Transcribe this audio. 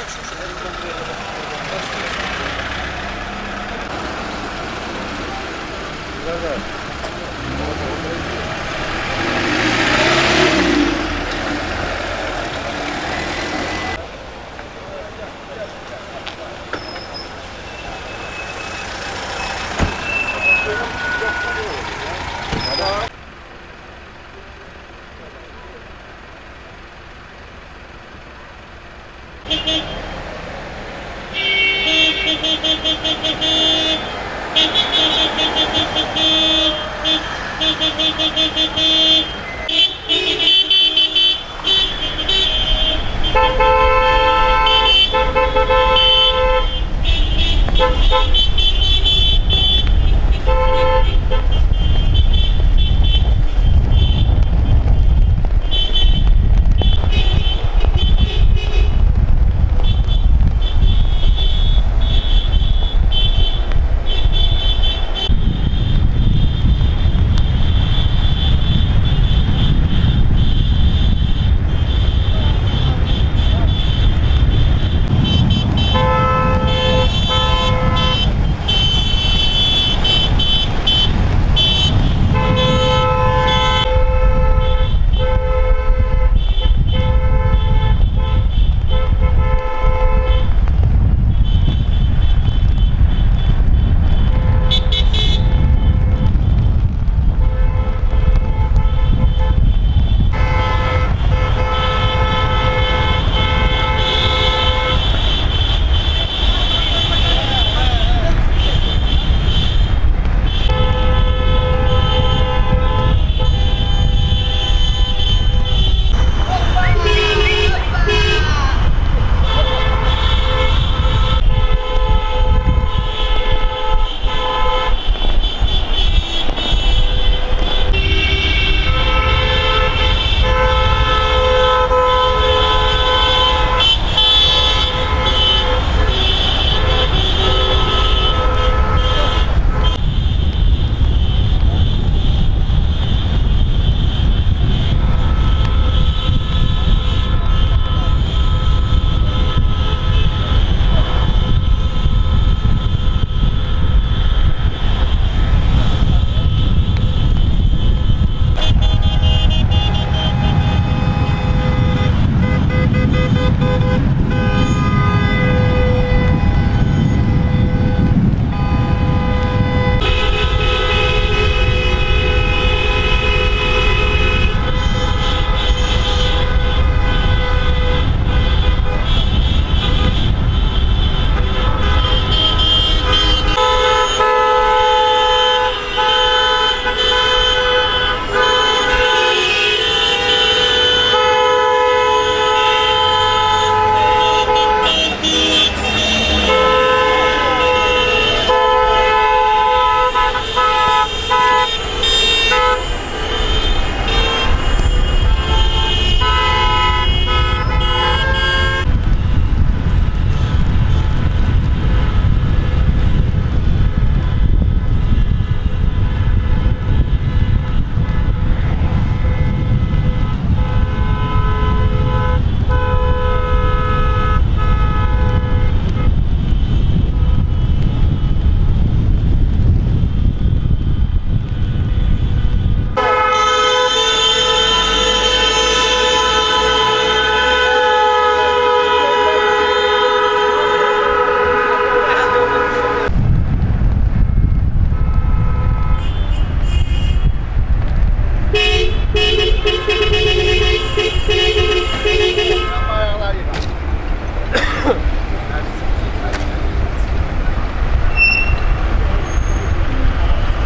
Huh.